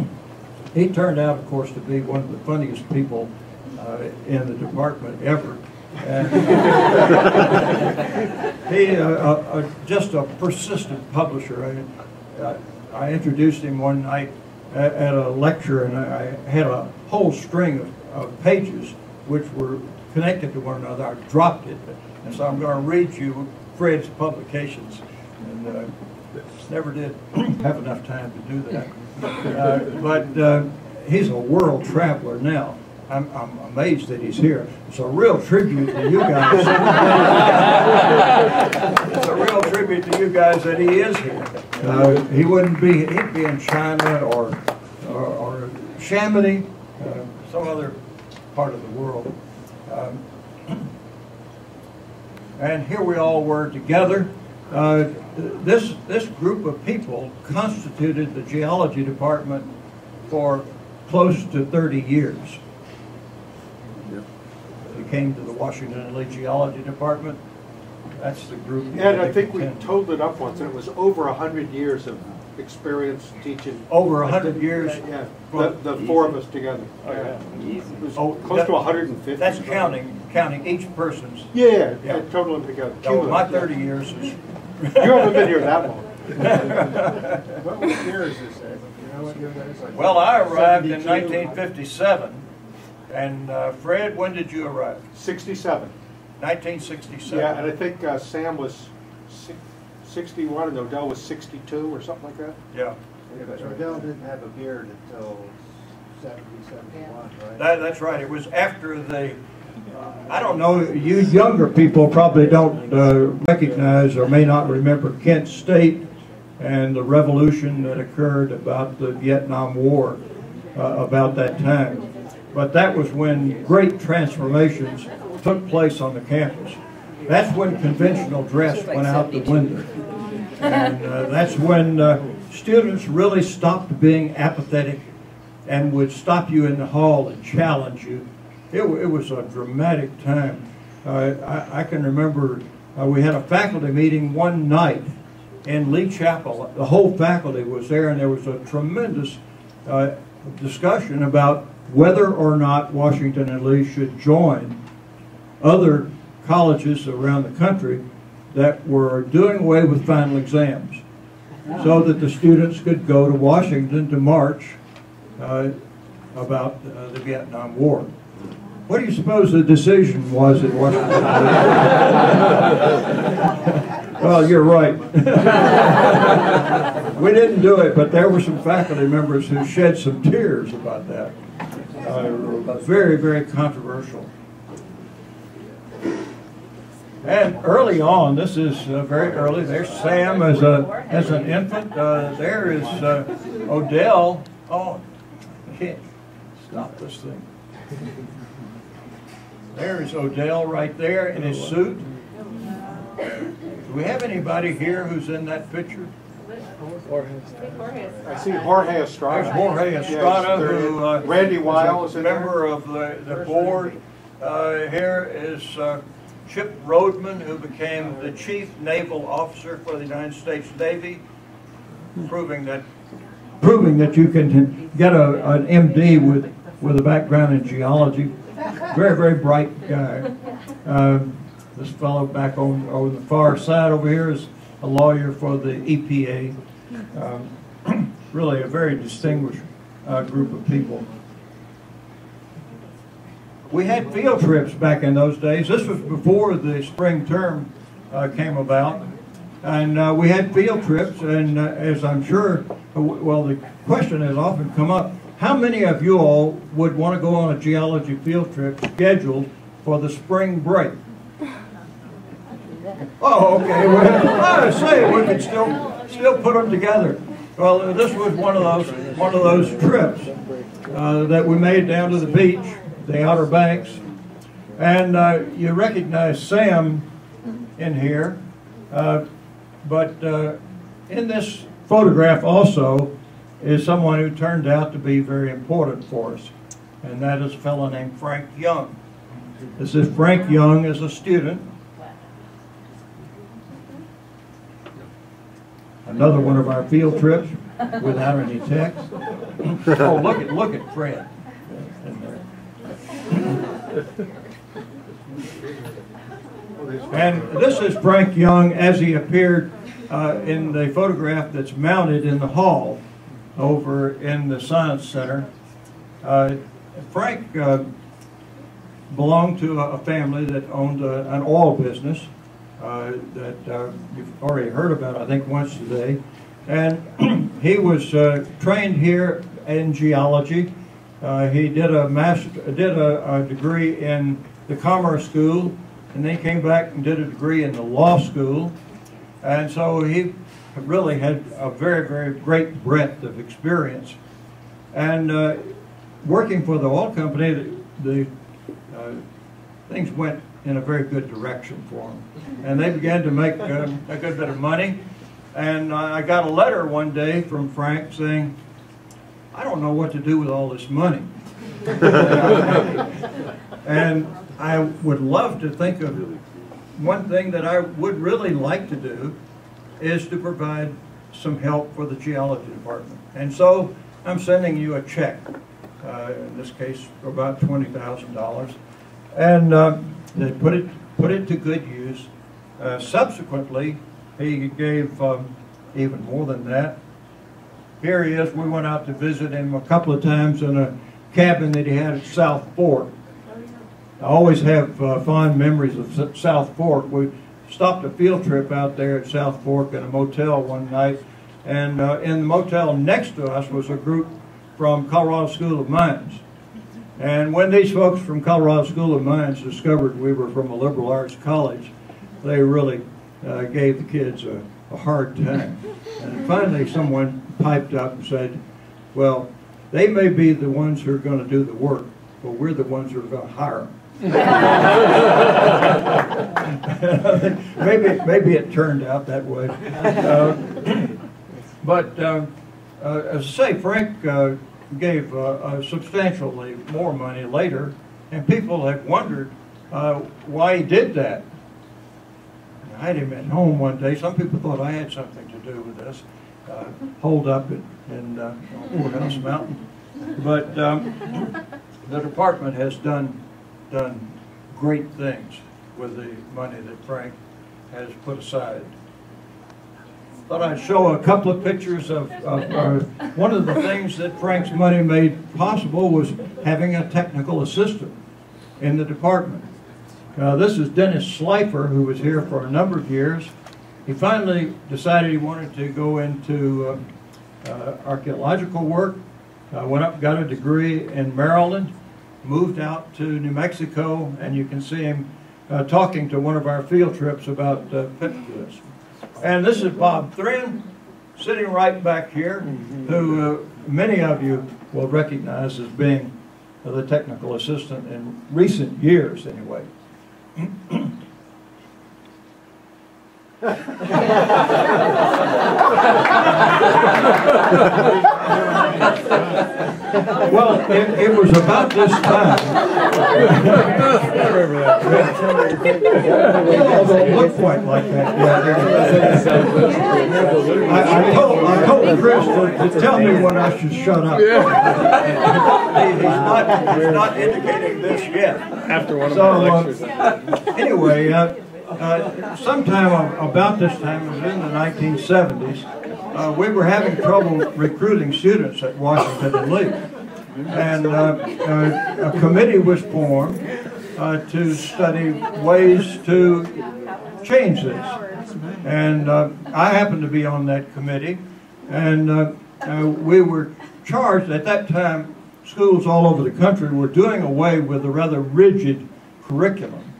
he turned out, of course, to be one of the funniest people, uh, in the department ever. He, uh, uh, uh, just a persistent publisher. I, I- I introduced him one night at, at a lecture, and I I had a whole string of, of pages which were connected to one another. I dropped it, and so I'm going to read you Fred's publications, and uh, never did have enough time to do that. Uh, but uh, he's a world traveler now. I'm, I'm amazed that he's here. It's a real tribute to you guys. it's a real tribute to you guys that he is here. Uh, he wouldn't be, he'd be in China or, or, or Chamonix, uh, some other part of the world. Um, and here we all were together. Uh, this, this group of people constituted the geology department for close to 30 years. You came to the Washington and Lee Geology Department. That's the group. And I think we totaled it up once, and it was over hundred years of experience teaching. Over a hundred years? Yeah, the, the four of us together. Oh, yeah. It was Oh, close that- to a hundred and fifty. That's counting, counting each person's. Yeah, Yeah. yeah, total them together. No, my Cumulative, thirty years is. You haven't been here that long. What what year is this, Ed? You know what year that is? Well, I arrived in 72? nineteen fifty-seven, and uh, Fred, when did you arrive? Sixty-seven. Nineteen Yeah, and. I think uh, Sam was 61 and Odell was 62 or something like that? Yeah. Yeah. Odell didn't have a beard until 70, 71, right? That, that's right. It was after the, uh, I don't know, you younger people probably don't uh, recognize or may not remember Kent State and the revolution that occurred about the Vietnam War uh, about that time. But that was when great transformations took place on the campus. That's when conventional dress went out the window. And uh, that's when uh, students really stopped being apathetic and would stop you in the hall and challenge you. It, it was a dramatic time. Uh, I, I can remember uh, we had a faculty meeting one night in Lee Chapel. The whole faculty was there, and there was a tremendous uh, discussion about whether or not Washington and Lee should join other colleges around the country that were doing away with final exams so that the students could go to Washington to march uh, about uh, the Vietnam War. What do you suppose the decision was in Washington? well, you're right. we didn't do it, but there were some faculty members who shed some tears about that. Uh, very, very controversial. And early on, this is uh, very early. There's Sam as a as an infant. Uh, there is uh, Odell. Oh, I can't stop this thing. There's Odell right there in his suit. Do we have anybody here who's in that picture? I see Jorge Estrada. There's Jorge Estrada, Yes, who uh. Randy Weil is is a in there. member of the, the board. Uh, here is uh, Chip Rodman, who became the chief naval officer for the United States Navy, proving that proving that you can get a, an MD with with a background in geology. Very very bright guy. Um, this fellow back on on the far side over here is a lawyer for the EPA. Um, really a very distinguished uh, group of people. We had field trips back in those days. This was before the spring term uh, came about. And uh, we had field trips, and uh, as I'm sure, uh, well, the question has often come up how many of you all would want to go on a geology field trip scheduled for the spring break? Oh, okay. Well, I say we could still still put them together. Well, this was one of those one of those trips uh, that we made down to the beach, the Outer Banks, and uh, you recognize Sam in here, uh, but uh, in this photograph also is someone who turned out to be very important for us, and that is a fellow named Frank Young. This is Frank Young as a student. Another one of our field trips without any text. Oh, look at look at Fred. And this is Frank Young as he appeared uh, in the photograph that's mounted in the hall over in the Science Center. Uh, Frank uh, belonged to a family that owned a, an oil business uh, that uh, you've already heard about, I think, once today. And he was uh, trained here in geology. Uh, he did a master, did a, a degree in the Commerce School, and then he came back and did a degree in the law school. And so he really had a very, very great breadth of experience. And uh, working for the oil company, the, the uh, things went in a very good direction for him, And they began to make uh, a good bit of money. And I got a letter one day from Frank saying, I don't know what to do with all this money. and I would love to think of one thing that I would really like to do is to provide some help for the geology department. And so I'm sending you a check, uh, in this case for about $20,000. And uh, they put it, put it to good use. Uh, subsequently, he gave um, even more than that. Here he is. We went out to visit him a couple of times in a cabin that he had at South Fork. I always have uh, fond memories of South Fork. We stopped a field trip out there at South Fork in a motel one night, and uh, in the motel next to us was a group from Colorado School of Mines. And when these folks from Colorado School of Mines discovered we were from a liberal arts college, they really uh, gave the kids a, a hard time. And finally, someone piped up and said, Well, they may be the ones who are going to do the work, but we're the ones who are going to hire them. maybe, maybe it turned out that way. Uh, but um, uh, as I say, Frank uh, gave uh, uh, substantially more money later, and people have wondered uh, why he did that. I had him at home one day. Some people thought I had something to do with this. Uh, hold up in, uh, Courthouse Mountain. But um, the department has done done great things with the money that Frank has put aside. Thought I'd show a couple of pictures of, of uh, one of the things that Frank's money made possible was having a technical assistant in the department. Uh, this is Dennis Slifer, who was here for a number of years. He finally decided he wanted to go into uh, uh, archaeological work. Uh, went up, got a degree in Maryland, moved out to New Mexico, and you can see him uh, talking to one of our field trips about uh. And this is Bob Thrin, sitting right back here, who uh, many of you will recognize as being the technical assistant in recent years, anyway. Well, it, it was about this time. Don't look quite like that yet. I, I told, I told Chris to, to tell me when I should shut up. He- He's not, he's not indicating this yet. After one of So, my uh, lectures. Anyway, uh, uh, sometime about this time, it was in the 1970s, uh, we were having trouble recruiting students at Washington and Lee. And uh, uh, a committee was formed uh, to study ways to change this. And uh, I happened to be on that committee, and uh, uh, we were charged, at that time, schools all over the country were doing away with a rather rigid curriculum,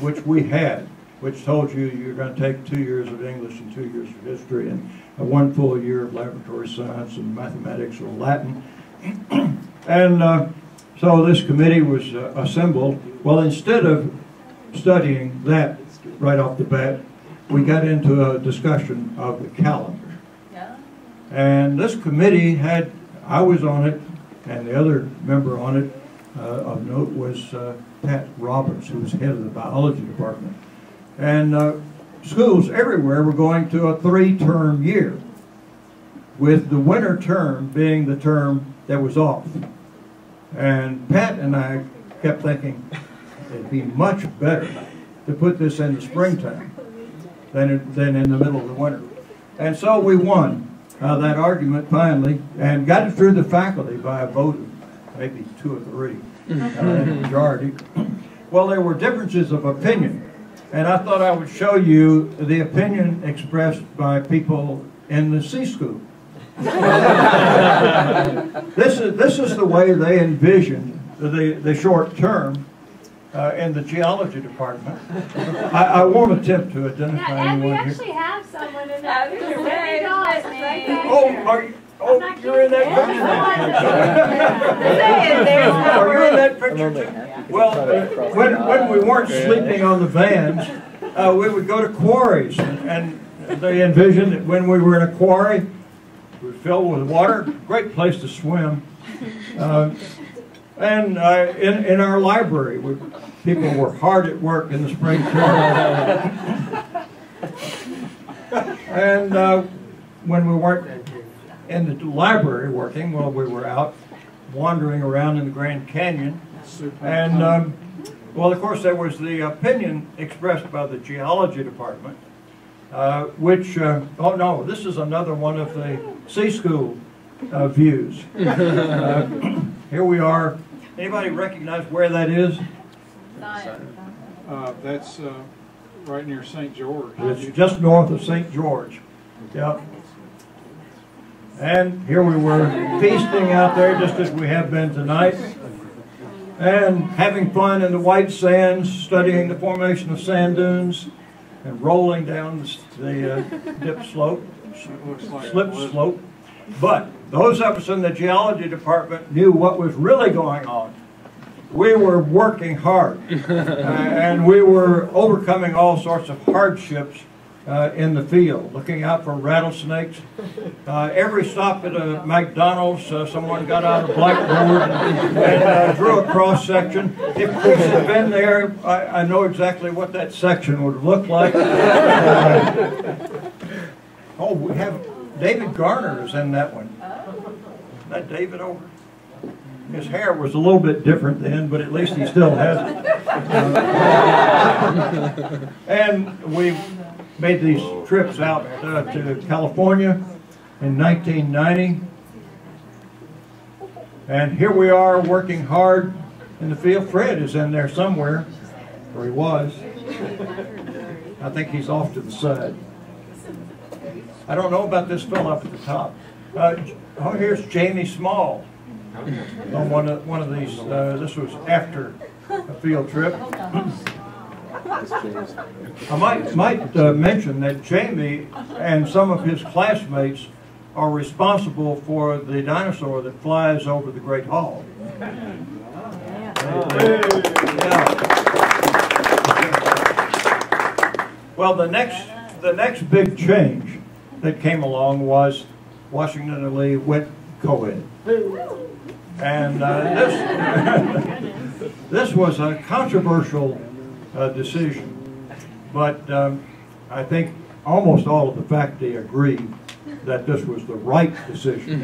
which we had, which told you you're going to take two years of English and two years of history and one full year of laboratory science and mathematics or Latin. and uh, so this committee was uh, assembled. Well, instead of studying that right off the bat, we got into a discussion of the calendar. And this committee had, I was on it, and the other member on it uh, of note was uh, Pat Roberts, who was head of the biology department. And uh, schools everywhere were going to a three-term year, with the winter term being the term that was off. And Pat and I kept thinking it'd be much better to put this in the springtime than, it- than in the middle of the winter. And so we won uh, that argument finally and got it through the faculty by a vote of maybe two or three, uh, majority. Well, there were differences of opinion, and I thought I would show you the opinion expressed by people in the C school. This is, this is the way they envision the, the short term uh, in the geology department. I, I won't attempt to Yeah, identify and we anyone here. actually have someone in that. Happy picture. birthday, Dawes, Whitney. right there. Oh, are you, oh, you're in that picture? Are you in that picture too? Well, uh, when, when we weren't sleeping on the vans, uh, we would go to quarries and, and they envisioned that when we were in a quarry, it was filled with water, great place to swim. Uh, and uh, in, in our library, we, people were hard at work in the spring term. and uh, when we weren't in the library working, while we were out wandering around in the Grand Canyon. And, um, well, of course, there was the opinion expressed by the geology department, uh, which, uh, oh no, this is another one of the C school uh, views. Uh, here we are. Anybody recognize where that is? Uh, that's, uh, right near St. George. It's just north of St. George. Yep. And here we were feasting out there just as we have been tonight. And having fun in the white sands, studying the formation of sand dunes and rolling down the the uh, dip slope, like slip slope. But those of us in the geology department knew what was really going on. We were working hard, uh, and we were overcoming all sorts of hardships uh, in the field, looking out for rattlesnakes. Uh, every stop at a McDonald's, uh, someone got out a blackboard and, and uh, drew a cross section. If Chris had been there, I, I know exactly what that section would look like. Uh, oh, we have David Garner is in that one. Is that David over? His hair was a little bit different then, but at least he still has it. And we made these trips out uh, to California in 1990. And here we are working hard in the field. Fred is in there somewhere, or he was. I think he's off to the side. I don't know about this fellow up at the top. Uh, oh, here's Jamie Small on one of, one of these, uh, this was after a field trip. I might, might uh, mention that Jamie and some of his classmates are responsible for the dinosaur that flies over the Great Hall. Yeah. Well, the next, the next big change that came along was Washington and Lee went co-ed. And uh, this, this was a controversial uh, decision, but um, I think almost all of the faculty agreed that this was the right decision.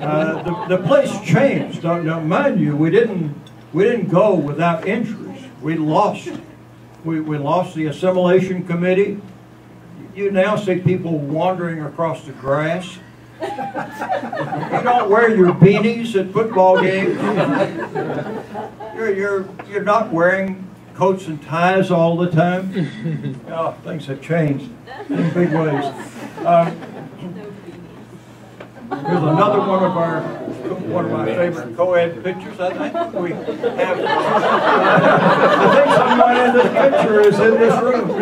Uh, the, the place changed. Now, now, mind you, we didn't we didn't go without injuries. We lost. We, we lost the assimilation committee. You now see people wandering across the grass. You don't wear your beanies at football games. You're, you're, you're not wearing coats and ties all the time. Oh, things have changed in big ways. Um, Here's another one of our, one of my favorite co-ed pictures, I think we have. I think someone in this picture is in this room.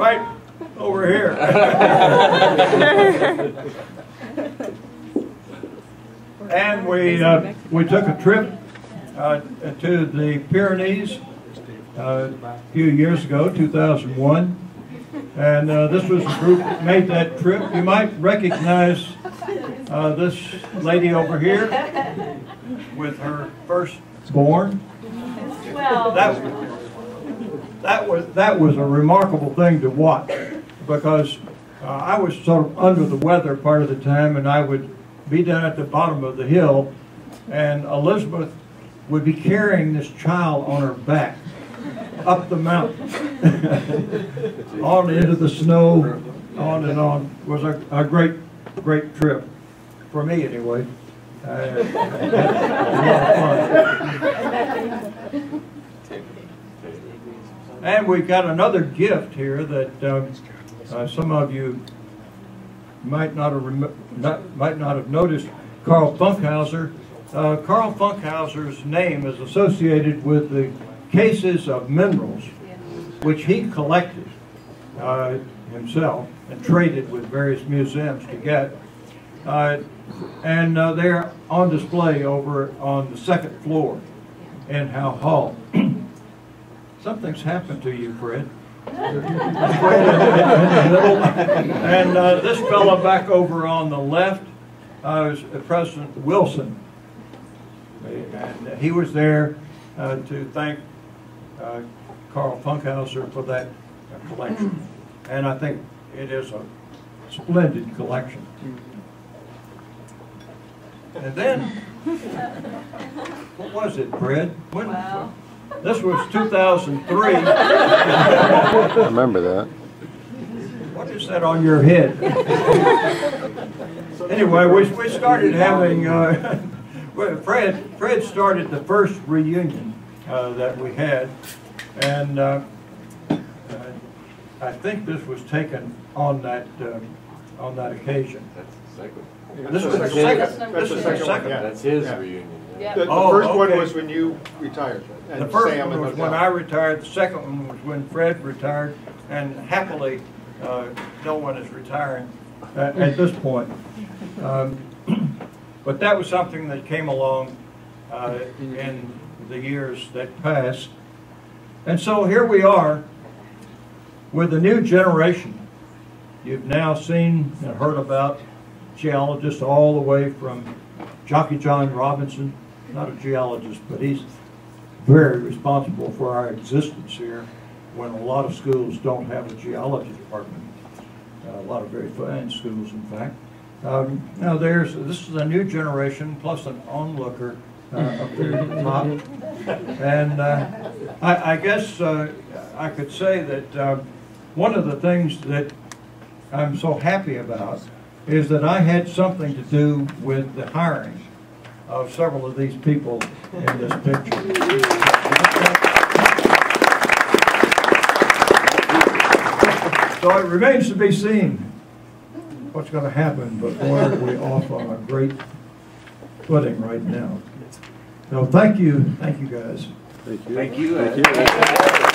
Right over here. And we, uh, we took a trip, uh, to the Pyrenees, uh, a few years ago, two thousand one. And uh, this was a group that made that trip. You might recognize uh, this lady over here with her firstborn. That, that was that was a remarkable thing to watch because uh, I was sort of under the weather part of the time, and I would be down at the bottom of the hill, and Elizabeth would be carrying this child on her back up the mountain, on into the snow, on and on. It was a, a great, great trip, for me anyway. Uh, a lot of fun. And we've got another gift here that um, uh, some of you might not have rem- not, might not have noticed. Carl Funkhouser. Uh, Carl Funkhouser's name is associated with the cases of minerals, which he collected uh, himself and traded with various museums to get. Uh, and uh, they're on display over on the second floor in Howe Hall. Something's happened to you, Fred. and uh, this fellow back over on the left uh, is President Wilson. And he was there uh, to thank uh, Carl Funkhouser for that uh, collection. And I think it is a splendid collection. And then, what was it, Fred? When, Wow. This was 2003. I remember that. What is that on your head? anyway, we, we started having, uh, well, Fred, Fred started the first reunion uh, that we had. And uh, uh, I think this was taken on that, uh, on that occasion. That's the second. This was the That's second, the this the second one, second. yeah. That's his Yeah. reunion. Yeah. The, the Oh, first one was when you retired. and The first Sam one was when I retired, the second one was when Fred retired, and happily, uh, no one is retiring at, at this point. Um, But that was something that came along uh, in the years that passed. And so here we are with a new generation. You've now seen and heard about geologists all the way from Jockey John Robinson, not a geologist, but he's very responsible for our existence here when a lot of schools don't have a geology department. Uh, a lot of very fine schools, in fact. Um, now, there's this is a new generation plus an onlooker uh, up there at the top. And uh, I, I guess uh, I could say that uh, one of the things that I'm so happy about is that I had something to do with the hiring of several of these people in this picture. So it remains to be seen what's going to happen, but boy, are we off on a great footing right now. So thank you, thank you guys. Thank you. Thank you. Thank you.